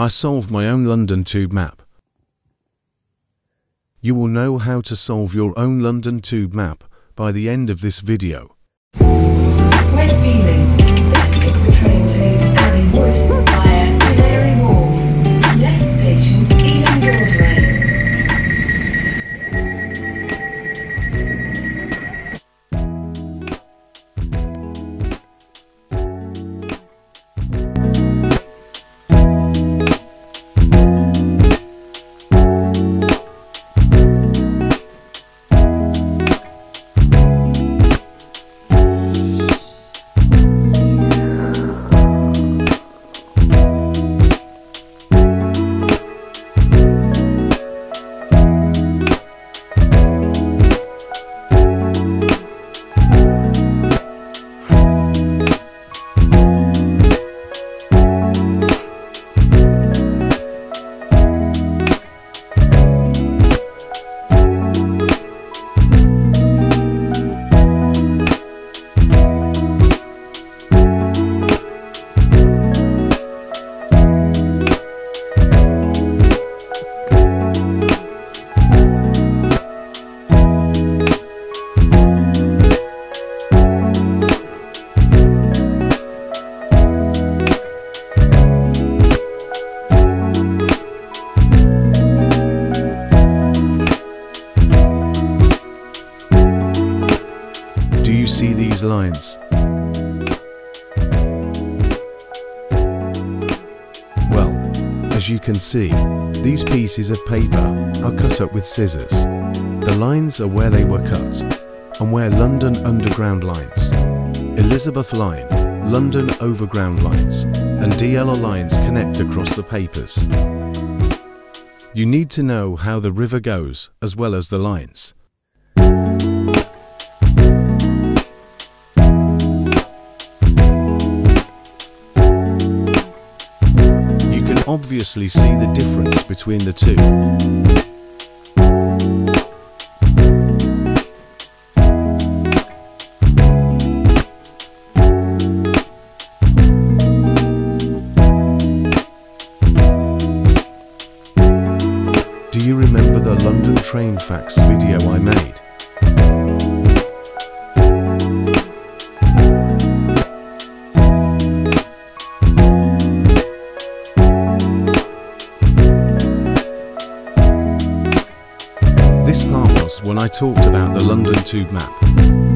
I solved my own London Tube map. You will know how to solve your own London Tube map by the end of this video. These lines? Well, as you can see, these pieces of paper are cut up with scissors. The lines are where they were cut, and where London Underground lines, Elizabeth Line, London Overground lines, and DLR lines connect across the papers. You need to know how the river goes as well as the lines. Obviously see the difference between the two. Do you remember the London train facts video I made? This part was when I talked about the London Tube map.